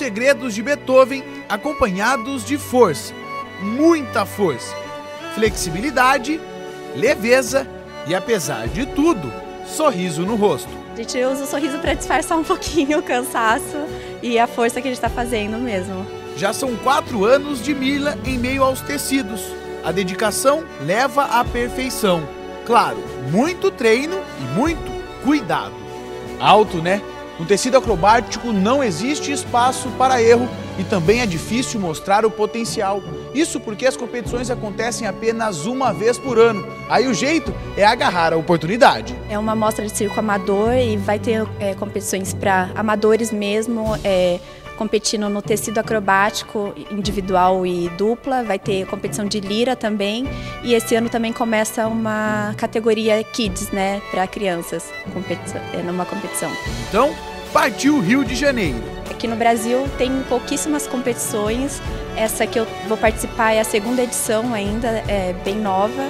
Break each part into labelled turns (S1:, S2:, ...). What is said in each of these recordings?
S1: segredos de Beethoven acompanhados de força, muita força, flexibilidade, leveza e, apesar de tudo, sorriso no rosto.
S2: A gente usa o sorriso para disfarçar um pouquinho o cansaço e a força que a gente está fazendo mesmo.
S1: Já são quatro anos de Mila em meio aos tecidos. A dedicação leva à perfeição. Claro, muito treino e muito cuidado. Alto, né? No tecido acrobático não existe espaço para erro e também é difícil mostrar o potencial. Isso porque as competições acontecem apenas uma vez por ano. Aí o jeito é agarrar a oportunidade.
S2: É uma mostra de circo amador e vai ter é, competições para amadores mesmo. É, competindo no tecido acrobático individual e dupla, vai ter competição de lira também e esse ano também começa uma categoria kids, né, para crianças, competição, é, numa competição.
S1: Então, partiu Rio de Janeiro.
S2: Aqui no Brasil tem pouquíssimas competições, essa que eu vou participar é a segunda edição ainda, é bem nova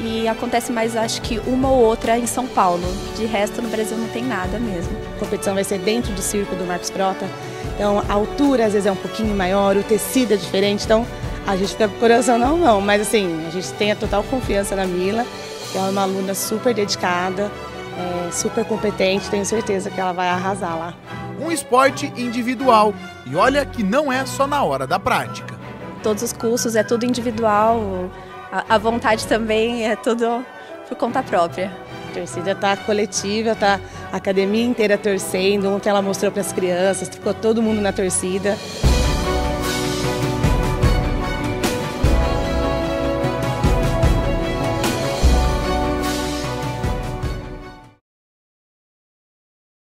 S2: e acontece mais acho que uma ou outra em São Paulo. De resto no Brasil não tem nada mesmo.
S3: A competição vai ser dentro do circo do Marcos Prota. Então a altura às vezes é um pouquinho maior, o tecido é diferente, então a gente fica com o coração não, não. Mas assim, a gente tem a total confiança na Mila, que ela é uma aluna super dedicada, é, super competente, tenho certeza que ela vai arrasar lá.
S1: Um esporte individual. E olha que não é só na hora da prática.
S2: Todos os cursos é tudo individual, a, vontade também é tudo por conta própria.
S3: A torcida tá coletiva, tá a academia inteira torcendo, ontem ela mostrou para as crianças, ficou todo mundo na torcida.